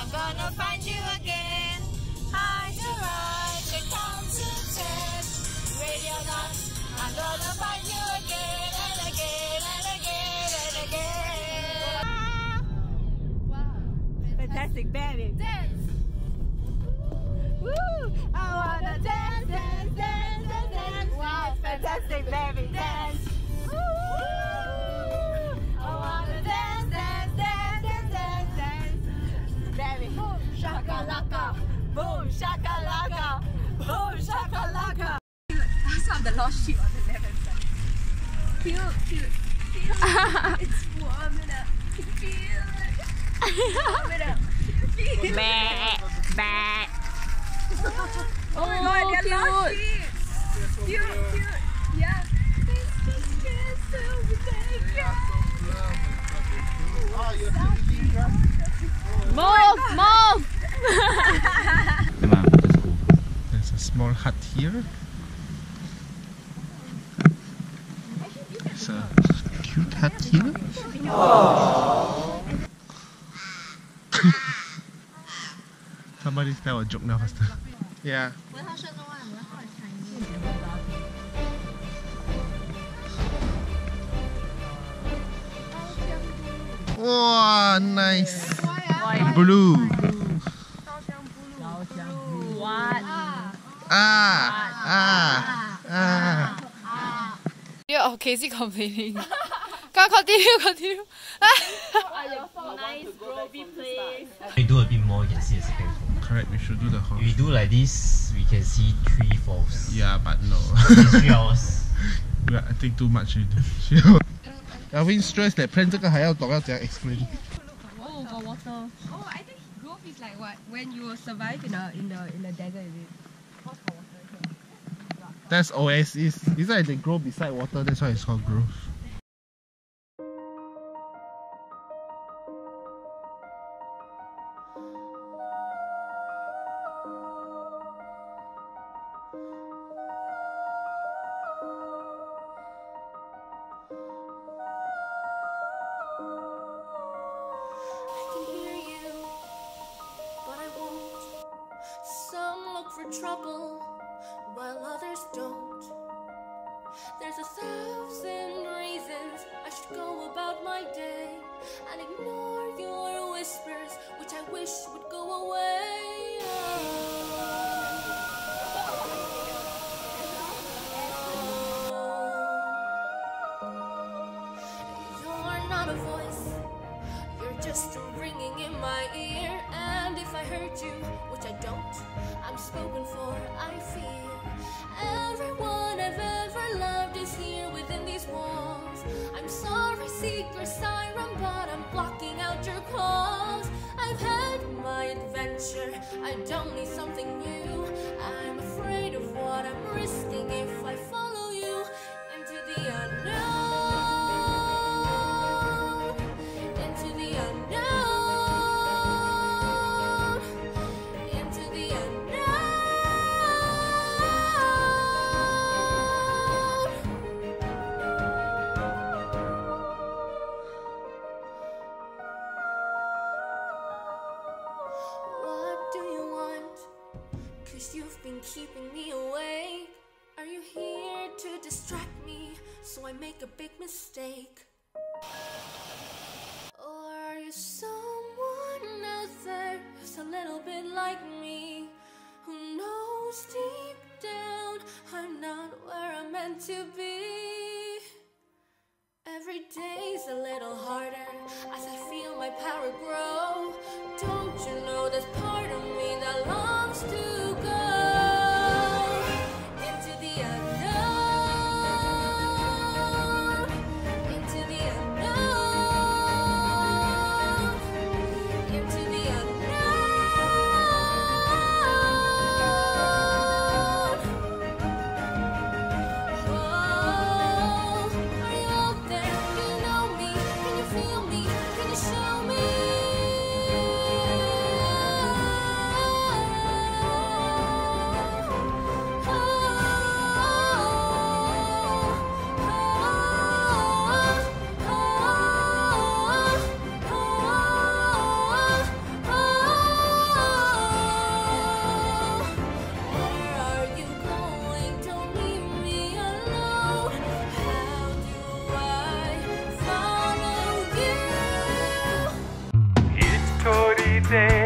I'm gonna find you again. High to rise, and count to ten. Radio on, I'm gonna find you again and again and again and again. Wow. Fantastic, baby. Dance. Woo! I wanna dance, dance, dance, dance, dance. Wow, fantastic, baby, dance. I saw the lost sheep on the left hand side. Cute, cute. Feel. It's warming up. Feel it. Warming up. Feel it. Oh my god, oh, they're lost sheep. Cute, cute. Yeah. This just gets so ridiculous. Move, move. There's a small hut here. There's a cute hut here. Somebody tell a joke now faster. Yeah. Wow, nice. Blue. What? Ah, ah, ah. Yeah, oh, Casey complaining. Come on, continue, continue. Nice Groby place. We do a bit more, you can see a second floor. Correct, we should do the whole. If we do like this, we can see three floors. Yeah, but no. In three hours. we are, I think too much already. Alvin stressed that plan 这个还要懂要怎样 explain。 Oh, got water. Oh, I think growth is like what? When you survive in a in the in the desert, is it? That's oasis. It's like they grow beside water, that's why it's called growth. I and ignore your whispers, which I wish would go away. You're not a voice. You're just ringing in my ear, and if I hurt you, which I don't, I'm spoken for, I fear. Everyone I've ever loved is here within these walls. I'm sorry, siren, but I don't need something new. I'm afraid of what I'm risking keeping me awake. Are you here to distract me so I make a big mistake? Or are you someone out there who's a little bit like me? Who knows deep down I'm not where I'm meant to be? Every day's a little harder as I feel my power grow. Don't you know there's part of me that longs to day.